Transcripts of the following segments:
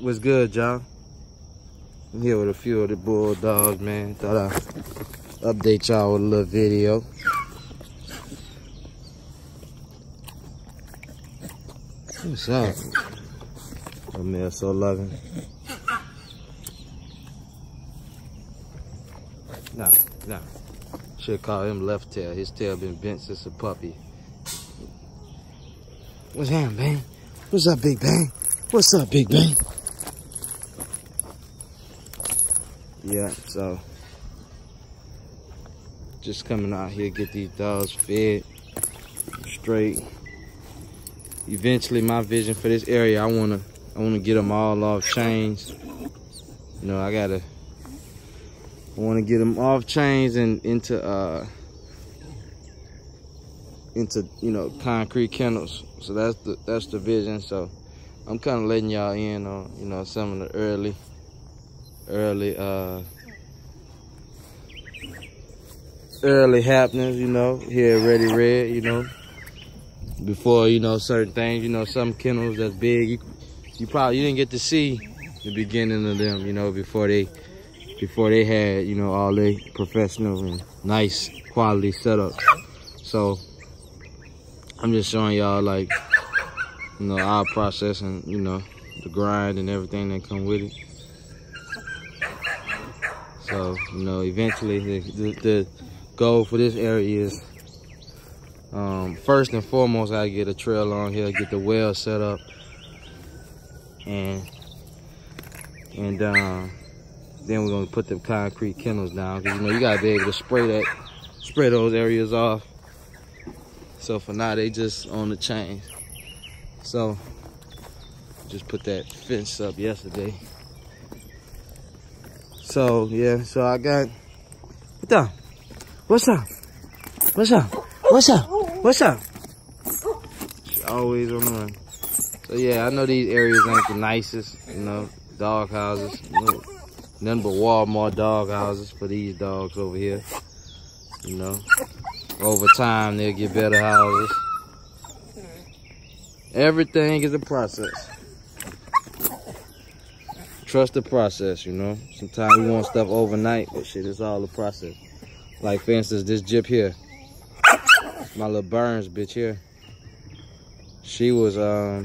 What's good, y'all? I'm here with a few of the bulldogs, man. Thought I'd update y'all with a little video. What's up? Oh man, so loving. Nah, nah. Should call him left tail. His tail been bent since a puppy. What's happening, Bang? What's up, Big Bang? What's up, Big Bang? Yeah, so just coming out here get these dogs fed straight. Eventually, my vision for this area, I wanna, I wanna get them all off chains. You know, I gotta, I wanna get them off chains and into, uh, into you know concrete kennels. So that's the that's the vision. So I'm kind of letting y'all in on you know some of the early early uh early happenings, you know, here at Ready Red, you know. Before, you know, certain things, you know, some kennels that's big, you, you probably you didn't get to see the beginning of them, you know, before they before they had, you know, all their professional and nice quality setup. So I'm just showing y'all like, you know, our process and, you know, the grind and everything that come with it. So, you know, eventually the, the, the goal for this area is um, first and foremost, I get a trail on here, get the well set up, and and um, then we're gonna put the concrete kennels down because you know you gotta be able to spray that, spray those areas off. So for now, they just on the chain. So just put that fence up yesterday. So yeah, so I got what the what's up? What's up? What's up? What's up? She always on the run. So yeah, I know these areas ain't the nicest, you know, dog houses. You know, but Walmart dog houses for these dogs over here. You know. Over time they'll get better houses. Everything is a process. Trust the process, you know. Sometimes we want stuff overnight, but shit, it's all a process. Like for instance, this gyp here. My little Burns bitch here. She was um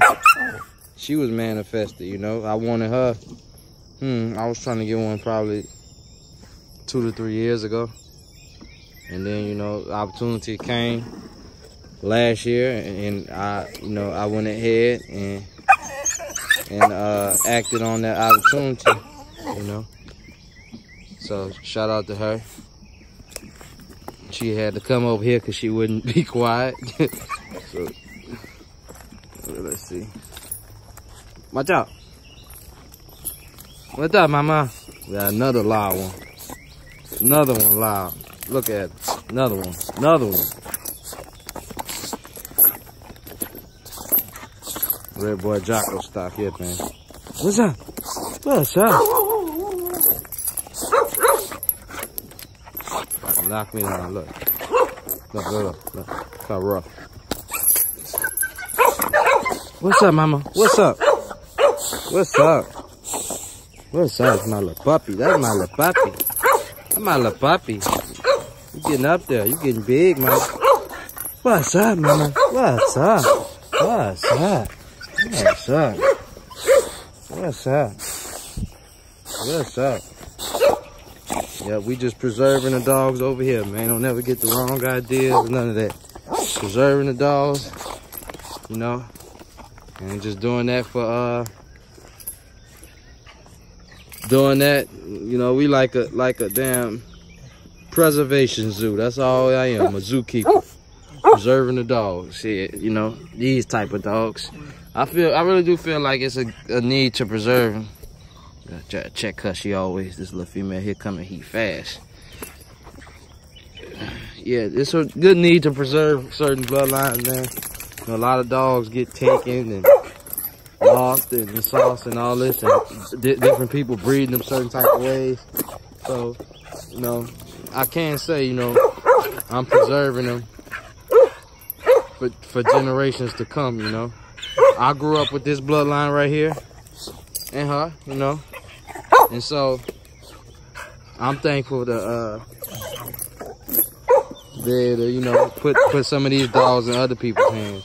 she was manifested, you know. I wanted her. Hmm, I was trying to get one probably two to three years ago. And then, you know, opportunity came last year and I, you know, I went ahead and and uh, acted on that opportunity, you know. So shout out to her. She had to come over here because she wouldn't be quiet. so let's see. Watch out. What's up, mama? We got another loud one. Another one loud. Look at it. Another one. Another one. Red boy Jocko stock here, man. What's up? What's up? Knock me down. Look. Look, look, look. look. How rough. What's up, mama? What's up? What's up? What's up? My little puppy. That's my little puppy. That's my little puppy. You getting up there. You getting big, man. What's up, mama? What's up? What's up? What's up? What's up? What's up? Yeah, we just preserving the dogs over here, man. Don't never get the wrong ideas, none of that. Preserving the dogs, you know, and just doing that for, uh, doing that, you know, we like a, like a damn preservation zoo. That's all I am, a zookeeper. Preserving the dogs, shit, you know, these type of dogs. I feel, I really do feel like it's a, a need to preserve them. Check her, she always, this little female here coming heat fast. Yeah, it's a good need to preserve certain bloodlines, man. You know, a lot of dogs get taken and lost and sauce and all this, and di different people breeding them certain type of ways. So, you know, I can say, you know, I'm preserving them for, for generations to come, you know. I grew up with this bloodline right here. and her, you know. And so I'm thankful to uh be to, you know, put put some of these dogs in other people's hands.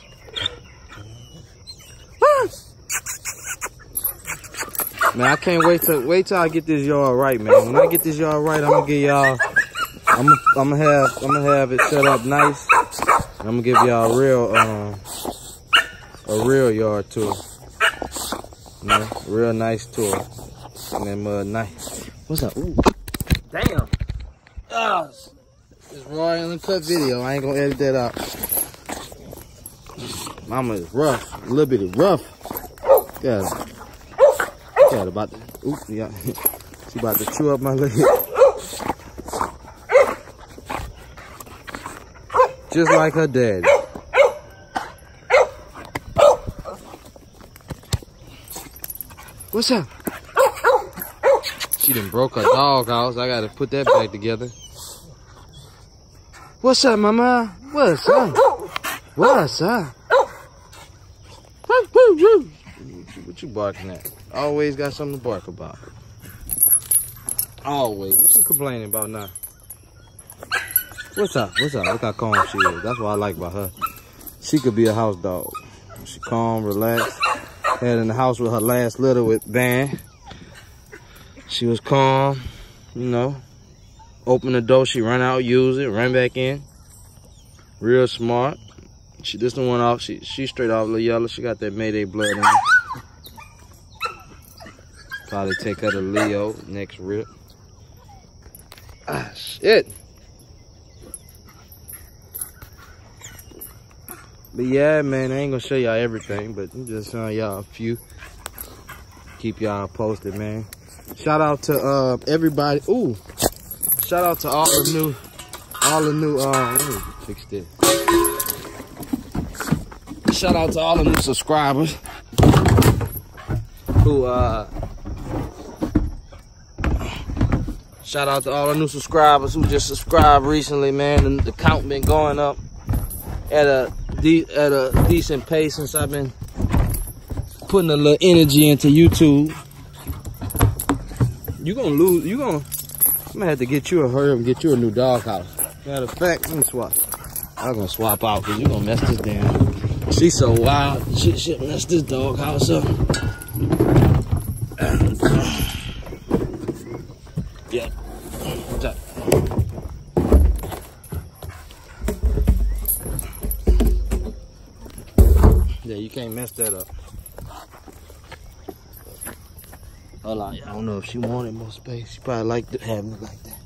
Man, I can't wait to wait till I get this yard right, man. When I get this yard right, I'm gonna get y'all. I'm I'm gonna have I'm gonna have it set up nice. I'm gonna give y'all real um a real yard tour. You know, real nice tour. And then mud nice. What's up? Ooh. Damn. Oh, it's raw and uncut video. I ain't gonna edit that out. Mama is rough. A little bit of rough. Yeah. Yeah, about to, oop, yeah. she about to chew up my leg. Just like her daddy. What's up? She done broke her dog house. I gotta put that back together. What's up, mama? What's up? What's up? What you barking at? Always got something to bark about. Always. What you complaining about now? What's up? What's up? Look how calm she is. That's what I like about her. She could be a house dog. She calm, relaxed. Had in the house with her last litter with Van. She was calm, you know. Open the door, she run out, use it, run back in. Real smart. She this the one off. She she straight off the yellow. She got that Mayday blood in her. Probably take her to Leo next rip. Ah, shit. But yeah, man, I ain't gonna show y'all everything, but I'm just showing y'all a few. Keep y'all posted, man. Shout out to uh, everybody. Ooh, shout out to all the new, all the new. Uh, let me fix this. Shout out to all the new subscribers who uh Shout out to all the new subscribers who just subscribed recently, man. And the count been going up at a at a decent pace since I've been putting a little energy into YouTube. You gonna lose? You gonna? I'm gonna have to get you a hurry and get you a new dog. Matter of fact, let me swap. I'm gonna swap out because you're gonna mess this down. She's so wild. She should mess this dog house up. Yeah. What's up? Yeah, you can't mess that up. I don't know if she wanted more space. She probably liked it having it like that.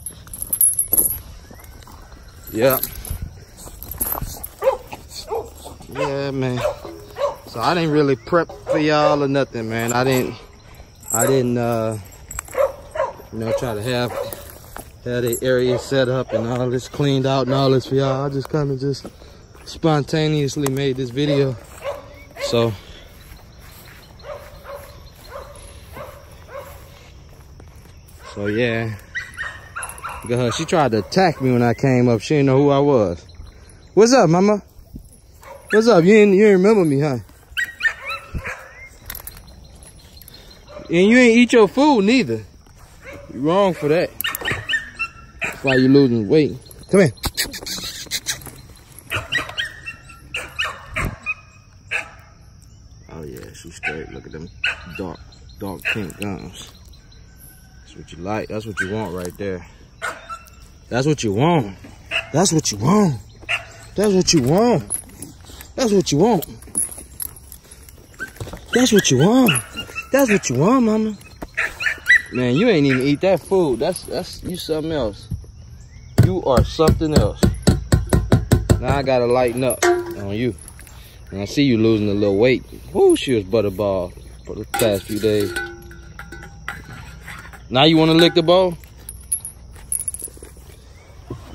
Yeah. Yeah, man. So I didn't really prep for y'all or nothing, man. I didn't, I didn't, uh, you know, try to have have the area set up and all this cleaned out and all this for y'all. I just kind of just spontaneously made this video. So So yeah. Go ahead. She tried to attack me when I came up. She didn't know who I was. What's up, mama? What's up? You ain't you ain't remember me, huh? And you ain't eat your food neither. You're wrong for that. That's why you're losing weight. Come here. Oh yeah, she's straight. Look at them dark, dark pink gums. That's what you like. That's what you want right there. That's what you want. That's what you want. That's what you want. That's what you want. That's what you want. That's what you want, mama. Man, you ain't even eat that food. That's that's you something else. You are something else. Now I gotta lighten up on you. And I see you losing a little weight. Whoo, she was butterball for the past few days. Now you wanna lick the bowl?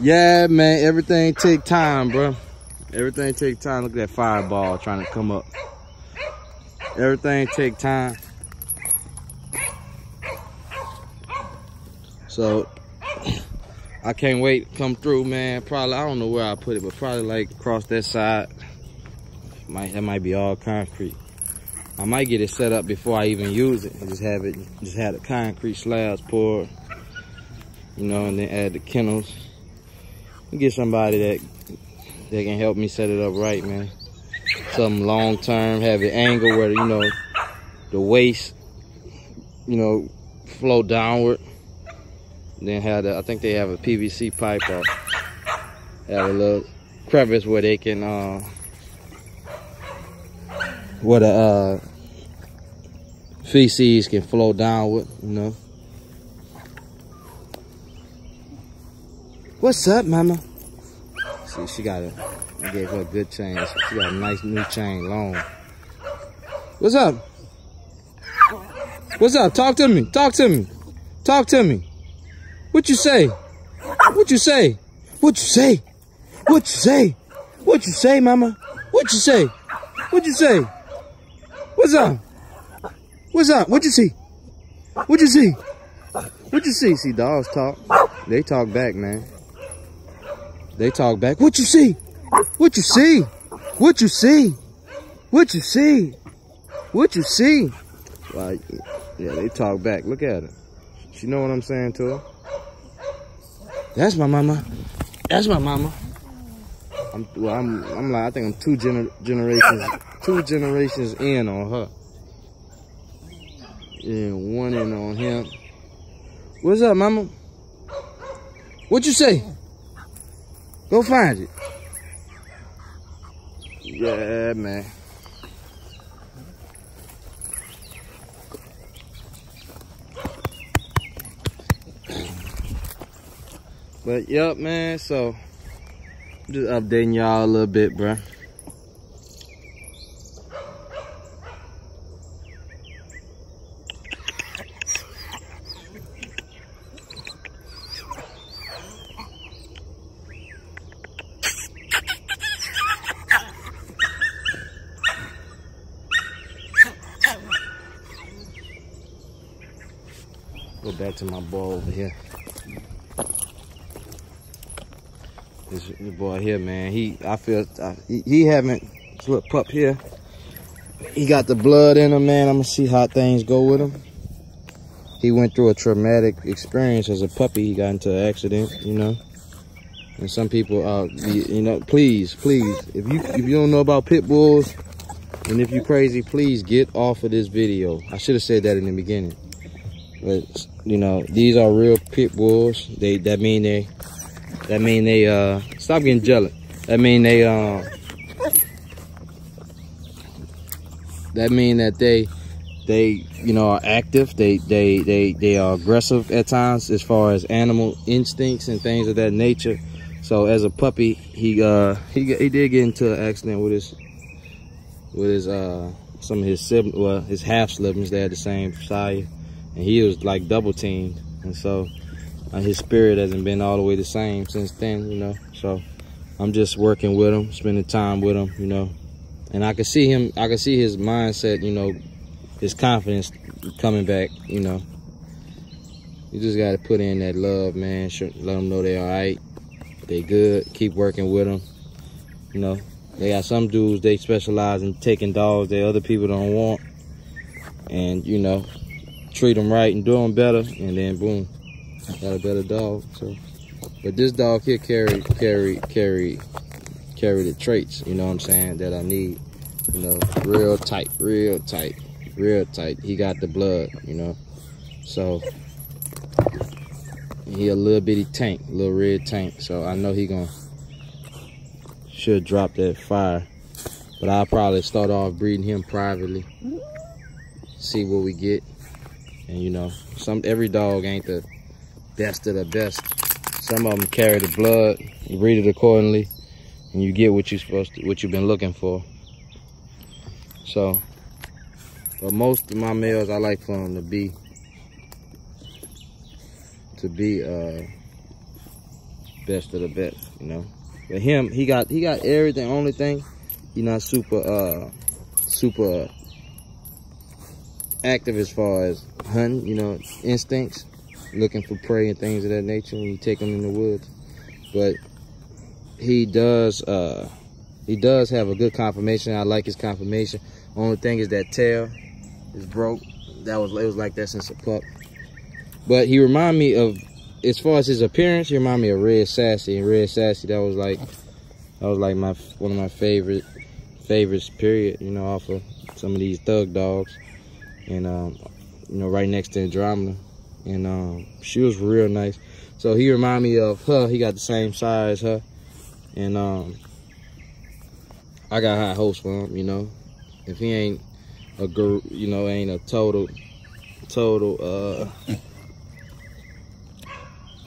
Yeah, man, everything take time, bro. Everything take time. Look at that fireball trying to come up. Everything take time. So I can't wait to come through, man. Probably I don't know where I put it, but probably like across that side. Might that might be all concrete. I might get it set up before I even use it. Just have it, just have the concrete slabs poured, you know, and then add the kennels. Get somebody that that can help me set it up right, man. Something long term, have it angle where you know the waste, you know, flow downward. Then have the, I think they have a PVC pipe or have a little crevice where they can, uh, where the uh, feces can flow downward, you know. What's up, mama? See, she got a, I gave her a good chain. She got a nice new chain, long. What's up? What's up? Talk to me. Talk to me. Talk to me. What you say? What you say? What you say? What you say? What you say, mama? What you say? What you say? What's up? What's up? What you see? What you see? What you see? See, dogs talk. They talk back, man. They talk back. What you see? What you see? What you see? What you see? What you see? Like, yeah, they talk back. Look at her. She know what I'm saying to her. That's my mama. That's my mama. I'm well. I'm. I'm like. I think I'm two gener generations. Two generations in on her. And one in on him. What's up, mama? What you say? Go find it. Yeah, man. But yep, man. So just updating y'all a little bit, bro. Go boy over here. This, this boy here, man. He, I feel, uh, he, he haven't, little pup here. He got the blood in him, man. I'm gonna see how things go with him. He went through a traumatic experience as a puppy. He got into an accident, you know. And some people, uh, you know, please, please, if you if you don't know about pit bulls, and if you crazy, please get off of this video. I should have said that in the beginning. But you know, these are real pit bulls. They that mean they that mean they uh stop getting jealous. That mean they uh that mean that they they you know are active. They they they they are aggressive at times as far as animal instincts and things of that nature. So as a puppy, he uh he he did get into an accident with his with his uh some of his siblings, well his half siblings. They had the same sire, and he was like double teamed, and so uh, his spirit hasn't been all the way the same since then. You know, so I'm just working with him, spending time with him. You know, and I can see him. I can see his mindset. You know, his confidence coming back. You know. You just got to put in that love, man. Let them know they all right they good. Keep working with them. You know, they got some dudes, they specialize in taking dogs that other people don't want. And, you know, treat them right and do them better. And then, boom, got a better dog. So, But this dog here carry, carry, carry, carry the traits, you know what I'm saying, that I need. You know, real tight, real tight, real tight. He got the blood, you know. So, he a little bitty tank, little red tank. So I know he gonna should drop that fire. But I'll probably start off breeding him privately. See what we get. And you know, some every dog ain't the best of the best. Some of them carry the blood, you breed it accordingly, and you get what you're supposed to, what you've been looking for. So, but most of my males, I like for them to be to be uh best of the best, you know. But him, he got he got everything. Only thing, he not super uh super active as far as hunting, you know, instincts, looking for prey and things of that nature when you take him in the woods. But he does uh he does have a good conformation. I like his conformation. Only thing is that tail is broke. That was it was like that since a pup. But he remind me of, as far as his appearance, he remind me of Red Sassy. And Red Sassy, that was like, that was like my one of my favorite favorites. Period. You know, off of some of these thug dogs, and um, you know, right next to Andromeda, and um, she was real nice. So he remind me of her. He got the same size her, and um, I got high hopes for him. You know, if he ain't a girl, you know, ain't a total, total. uh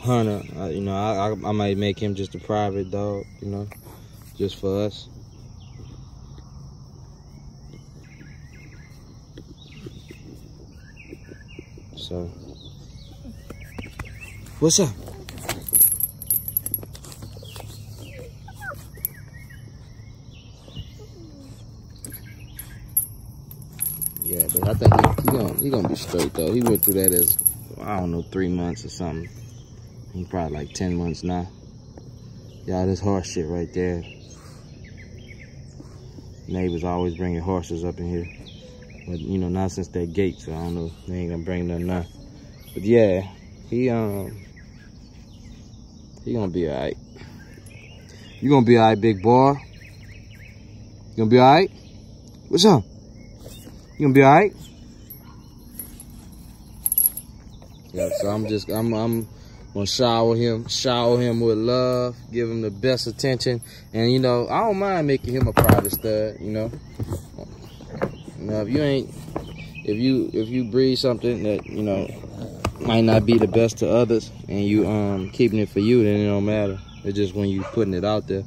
hunter. You know, I, I, I might make him just a private dog. You know, just for us. So, what's up? Yeah, but I think he, he gonna he gonna be straight though. He went through that as I don't know three months or something. He probably like 10 months now. Y'all, this horse shit right there. Neighbors always bringing horses up in here. But, you know, not since that gate, so I don't know. They ain't gonna bring nothing now. But yeah, he, um, he gonna be alright. You gonna be alright, big boy? You gonna be alright? What's up? You gonna be alright? Yeah, so I'm just, I'm, I'm, gonna shower him, shower him with love, give him the best attention, and you know I don't mind making him a private stud. You know, know if you ain't, if you if you breed something that you know might not be the best to others, and you um keeping it for you, then it don't matter. It's just when you putting it out there.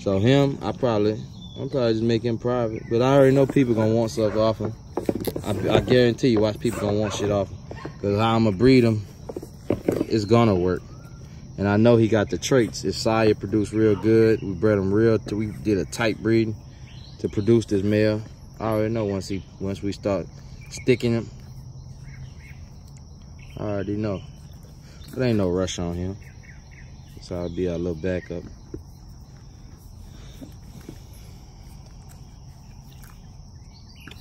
So him, I probably, I'm probably just make him private. But I already know people gonna want stuff off him. I, I guarantee you, watch people gonna want shit off him. Cause how I'm gonna breed him it's gonna work. And I know he got the traits. His sire produced real good. We bred him real. We did a tight breeding to produce this male. I already know once he once we start sticking him. I already know. But ain't no rush on him. So I'll be our little backup.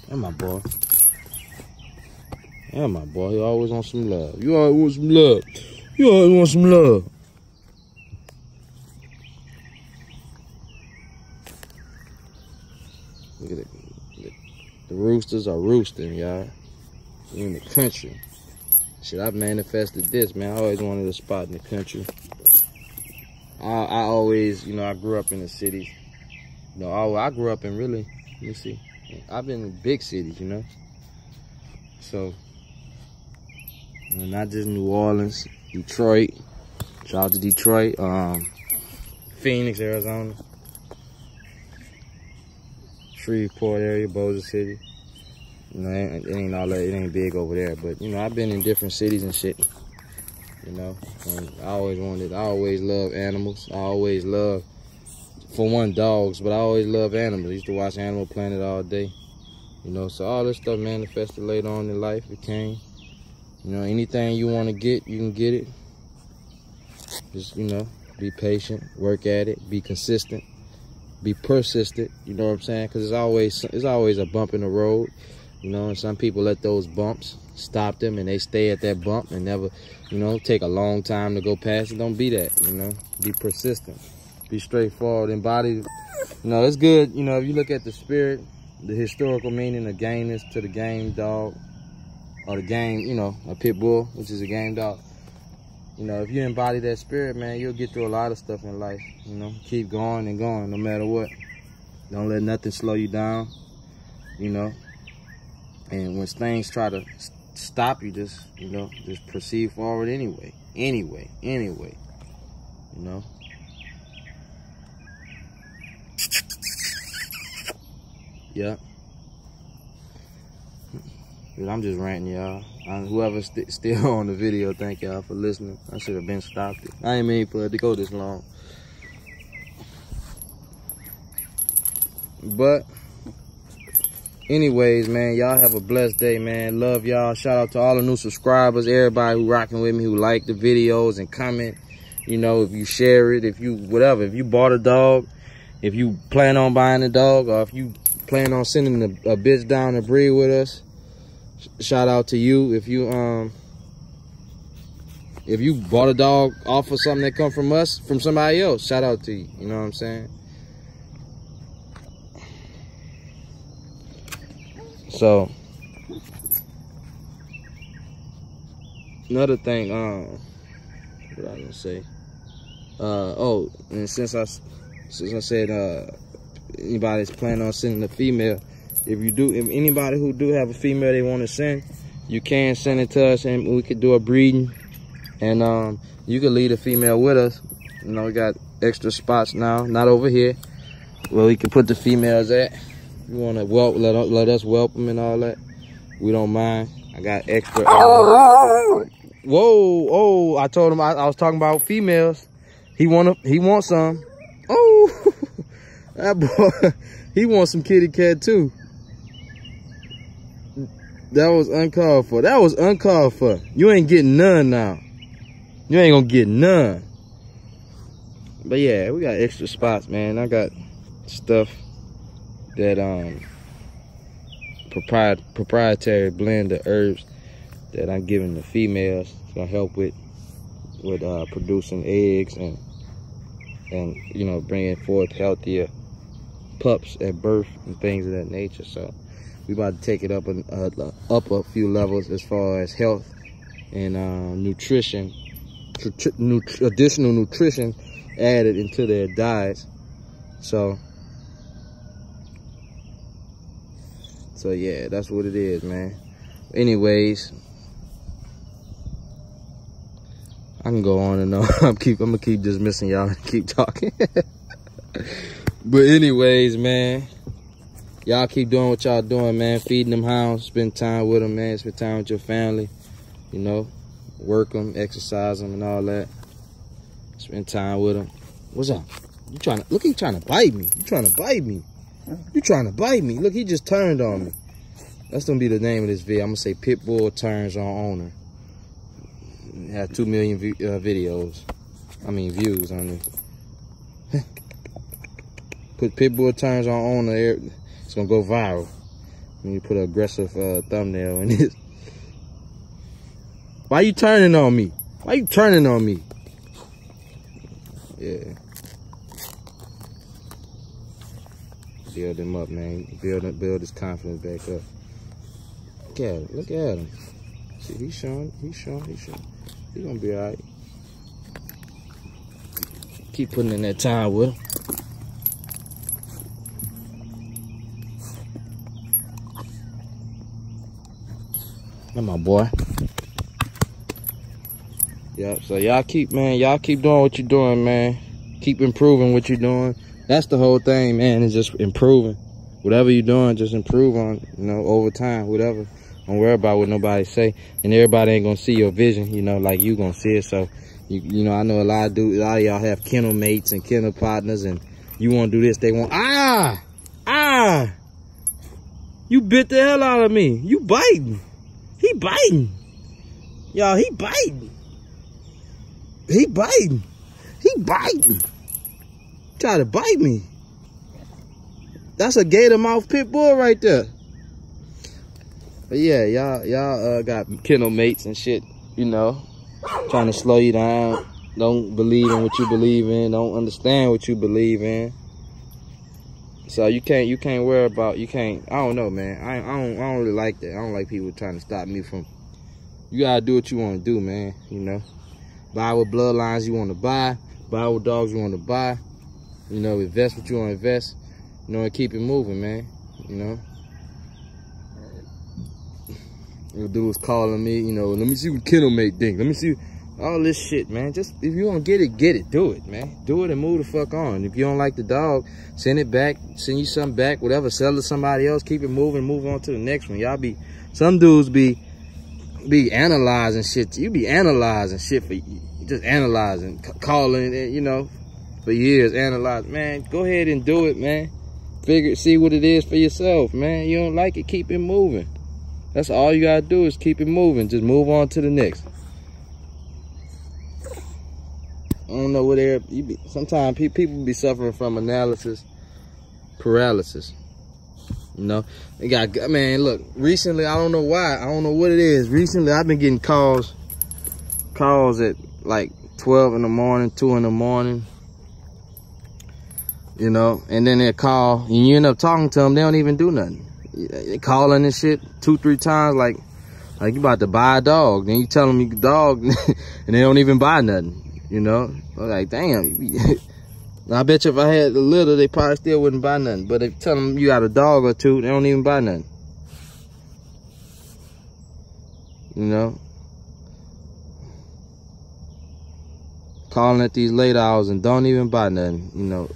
And my boy. Yeah, my boy. He always want some love. You always want some love. You always want some love. Look at it. The roosters are roosting, y'all. in the country. Shit, I've manifested this, man. I always wanted a spot in the country. I, I always, you know, I grew up in the city. You know, I, I grew up in really, let me see. I've been in big cities, you know. So, not just New Orleans, Detroit. Shout out to Detroit. Um, Phoenix, Arizona. Shreveport area, Bossier City. You know, it ain't all that, it ain't big over there. But, you know, I've been in different cities and shit. You know, and I always wanted, I always love animals. I always love, for one, dogs, but I always love animals. I used to watch Animal Planet all day. You know, so all this stuff manifested later on in life. It came. You know, anything you want to get, you can get it. Just, you know, be patient, work at it, be consistent, be persistent, you know what I'm saying? Because it's always, it's always a bump in the road, you know, and some people let those bumps stop them and they stay at that bump and never, you know, take a long time to go past it. Don't be that, you know, be persistent, be straightforward, embody, you know, it's good, you know, if you look at the spirit, the historical meaning of gameness to the game dog, or the game, you know, a pit bull, which is a game dog. You know, if you embody that spirit, man, you'll get through a lot of stuff in life. You know, keep going and going no matter what. Don't let nothing slow you down, you know. And when things try to stop you, just, you know, just proceed forward anyway. Anyway, anyway, you know. Yeah. I'm just ranting, y'all. Whoever's st still on the video, thank y'all for listening. I should have been stopped. It. I ain't mean for it to go this long. But, anyways, man, y'all have a blessed day, man. Love y'all. Shout out to all the new subscribers, everybody who rocking with me, who like the videos and comment. You know, if you share it, if you, whatever. If you bought a dog, if you plan on buying a dog or if you plan on sending a, a bitch down to breed with us, shout out to you. If you um if you bought a dog off of something that come from us, from somebody else, shout out to you. You know what I'm saying? So another thing, um, what I gonna say? Uh oh, and since I since I said uh anybody's planning on sending a female, if you do, if anybody who do have a female they want to send, you can send it to us and we could do a breeding and um, you can lead a female with us. You know, we got extra spots now, not over here, where we can put the females at. You want to whelp, let, let us whelp them and all that. We don't mind. I got extra. Uh, whoa, oh! I told him I, I was talking about females. He want he wants some. Oh, that boy, he wants some kitty cat too. That was uncalled for. That was uncalled for. You ain't getting none now. You ain't gonna get none. But yeah, we got extra spots, man. I got stuff that um proprietary blend of herbs that I'm giving the females to help with with uh, producing eggs and and you know bringing forth healthier pups at birth and things of that nature. So we about to take it up a, uh, up a few levels as far as health and uh, nutrition additional nutrition added into their diets. So, so yeah, that's what it is, man. Anyways, I can go on and on. I'm keep I'm gonna keep dismissing y'all and keep talking. but anyways, man, y'all keep doing what y'all doing, man. Feeding them hounds, spend time with them, man. Spend time with your family, you know work them, exercise them, and all that. Spend time with them. What's up? You trying to look? He trying to bite me. You trying to bite me? You trying to bite me? Look, he just turned on me. That's gonna be the name of this video. I'm gonna say Pitbull turns on owner. Have two million uh, videos. I mean views on it. put Pitbull turns on owner. It's gonna go viral. When you put an aggressive uh, thumbnail in this. Why you turning on me? Why you turning on me? Yeah. Build him up, man. Build build his confidence back up. Look at him. Look at him. See, he's showing. He's showing. He's showing. He's gonna be alright. Keep putting in that time with him. That's my boy. Yep. So y'all keep, man, y'all keep doing what you're doing, man. Keep improving what you're doing. That's the whole thing, man. Is just improving. Whatever you're doing, just improve on, you know, over time, whatever. Don't worry about what nobody say. And everybody ain't gonna see your vision, you know, like you gonna see it. So, you, you know, I know a lot of dudes, a lot of y'all have kennel mates and kennel partners, and you want to do this, they want, ah, ah. You bit the hell out of me. You biting. He biting. Y'all, he biting. He biting. He biting. Try to bite me. That's a gator mouth pit bull right there. But yeah, y'all y'all uh, got kennel mates and shit, you know, trying to slow you down. Don't believe in what you believe in. Don't understand what you believe in. So you can't you can't worry about you can't I don't know man I I don't I don't really like that I don't like people trying to stop me from you gotta do what you want to do man you know Buy what bloodlines you want to buy. Buy what dogs you want to buy. You know, invest what you want to invest. You know, and keep it moving, man. You know. The dude was calling me, you know, let me see what kennel mate think. Let me see all this shit, man. Just if you to get it, get it. Do it, man. Do it and move the fuck on. If you don't like the dog, send it back. Send you something back, whatever. Sell it to somebody else. Keep it moving. Move on to the next one. Y'all be, some dudes be be analyzing shit. You be analyzing shit for just analyzing, calling, you know, for years, analyze. Man, go ahead and do it, man. Figure, see what it is for yourself, man. You don't like it, keep it moving. That's all you gotta do is keep it moving. Just move on to the next. I don't know what they're. You be, sometimes people be suffering from analysis paralysis. You know, they got man. Look, recently I don't know why. I don't know what it is. Recently I've been getting calls, calls at like 12 in the morning, two in the morning. You know, and then they call and you end up talking to them. They don't even do nothing. They calling and shit two, three times like, like you about to buy a dog. Then you tell them you dog and they don't even buy nothing. You know, I'm like damn. I bet you if I had a little, they probably still wouldn't buy nothing. But if you tell them you got a dog or two, they don't even buy nothing. You know? Calling at these late hours and don't even buy nothing, you know.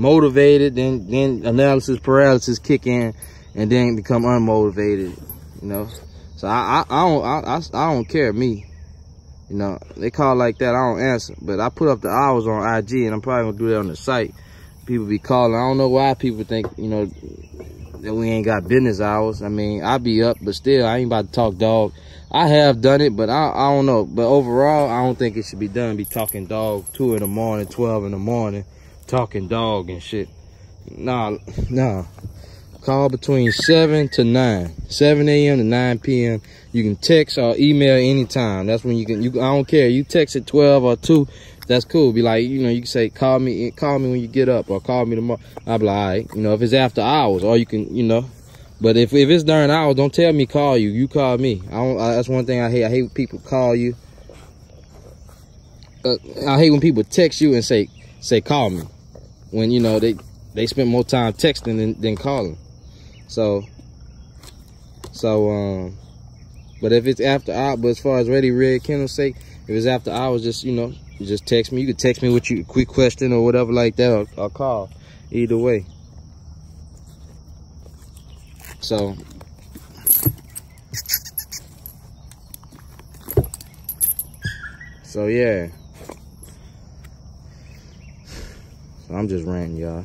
Motivated, then then analysis paralysis kick in and then become unmotivated, you know. So I I, I don't I, I, I don't care me. You know, they call like that, I don't answer. But I put up the hours on IG and I'm probably gonna do that on the site. People be calling. I don't know why people think, you know, that we ain't got business hours. I mean, I be up, but still, I ain't about to talk dog. I have done it, but I, I don't know. But overall, I don't think it should be done. Be talking dog 2 in the morning, 12 in the morning, talking dog and shit. Nah, nah. Call between 7 to 9. 7 a.m. to 9 p.m. You can text or email anytime. That's when you can, you. I don't care. You text at 12 or 2. That's cool. Be like, you know, you can say, call me, call me when you get up or call me tomorrow. I'll be like. You know, if it's after hours or you can, you know. But if, if it's during hours, don't tell me call you. You call me. I don't, I, that's one thing I hate. I hate when people call you. Uh, I hate when people text you and say, say, call me. When, you know, they, they spend more time texting than, than calling. So, so, um, but if it's after hours, but as far as Ready Red Kennel's sake, if it's after hours, just, you know, you just text me. You could text me with you, quick question or whatever like that, or, or call. Either way. So, so yeah. So I'm just ranting, y'all.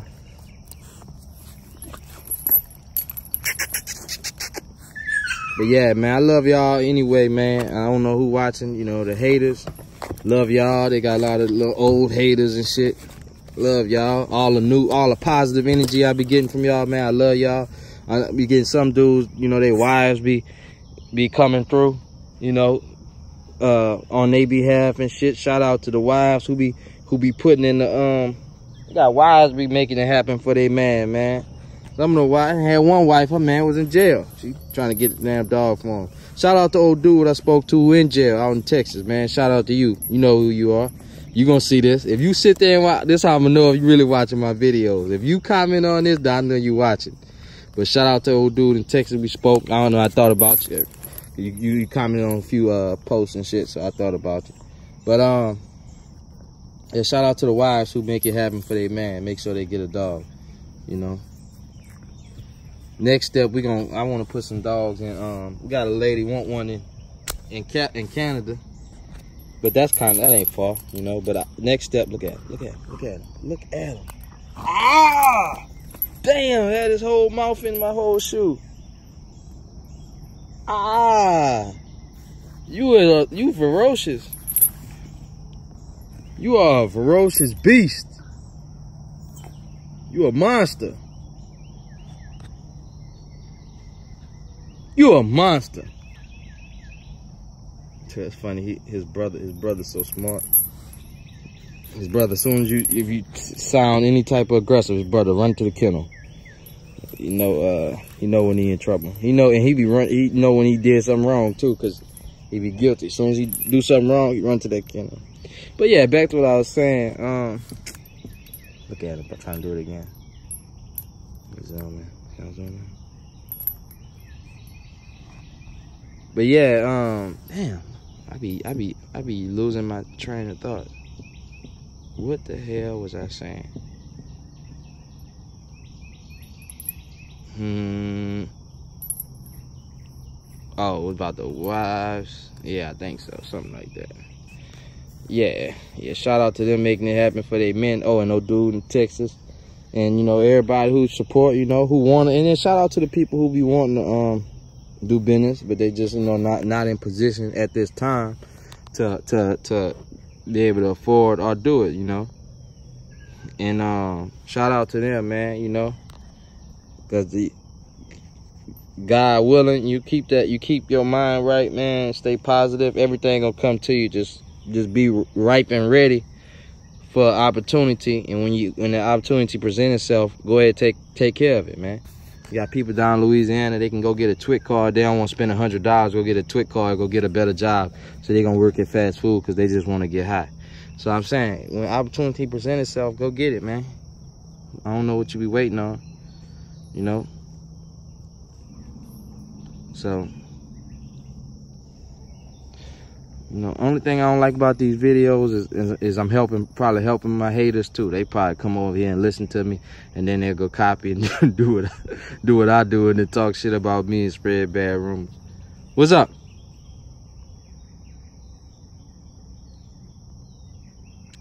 But yeah, man, I love y'all anyway, man. I don't know who watching, you know, the haters. Love y'all. They got a lot of little old haters and shit. Love y'all. All the new, all the positive energy I be getting from y'all, man. I love y'all. I be getting some dudes, you know, their wives be be coming through, you know, uh, on their behalf and shit. Shout out to the wives who be who be putting in the um got wives be making it happen for their man, man. Some of the wife had one wife, her man was in jail. She trying to get the damn dog for him. Shout out to old dude I spoke to in jail out in Texas, man. Shout out to you. You know who you are. You gonna see this. If you sit there and watch, this how I'm gonna know if you really watching my videos. If you comment on this, I know you watching. But shout out to old dude in Texas we spoke. I don't know, I thought about you. You, you commented on a few uh, posts and shit, so I thought about you. But um, yeah, shout out to the wives who make it happen for their man. Make sure they get a dog, you know. Next step we gonna i want to put some dogs in um we got a lady want one in in cap in canada. But that's kind of that ain't far you know but I, next step look at look at look at him look at him ah! Damn had his whole mouth in my whole shoe. Ah! You are you ferocious you are a ferocious beast you a monster You a monster. It's funny. He, his brother, his brother's so smart. His brother, as soon as you, if you sound any type of aggressive, his brother run to the kennel. You know, uh, he know when he in trouble. He know, and he be run. He know when he did something wrong too, cause he be guilty. As soon as he do something wrong, he run to that kennel. But yeah, back to what I was saying. Um, look at it. I'm trying to do it again. Zoom in. Zoom in. But yeah, um, damn, I be, I be, I be losing my train of thought. What the hell was I saying? Hmm. Oh, about the wives? Yeah, I think so. Something like that. Yeah, yeah. Shout out to them making it happen for their men. Oh, and no dude in Texas, and you know everybody who support, you know, who want, and then shout out to the people who be wanting to um do business, but they just you know not not in position at this time to to to be able to afford or do it, you know. And um, shout out to them, man. You know, Cause the God willing, you keep that, you keep your mind right, man. Stay positive. Everything gonna come to you. Just, just be ripe and ready for opportunity. And when you, when the opportunity present itself, go ahead take take care of it, man. You got people down in Louisiana, they can go get a TWIC card. They don't want to spend a hundred dollars, go get a TWIC card, go get a better job. So they're gonna work at fast food because they just want to get high. So I'm saying, when opportunity present itself, go get it, man. I don't know what you be waiting on, you know. So, you know, only thing I don't like about these videos is, is, is, I'm helping, probably helping my haters too. They probably come over here and listen to me, and then they'll go copy and do what, do what I do, and then talk shit about me and spread bad rumors. What's up?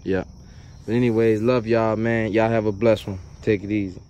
Yeah. But anyways, love y'all, man. Y'all have a blessed one. Take it easy.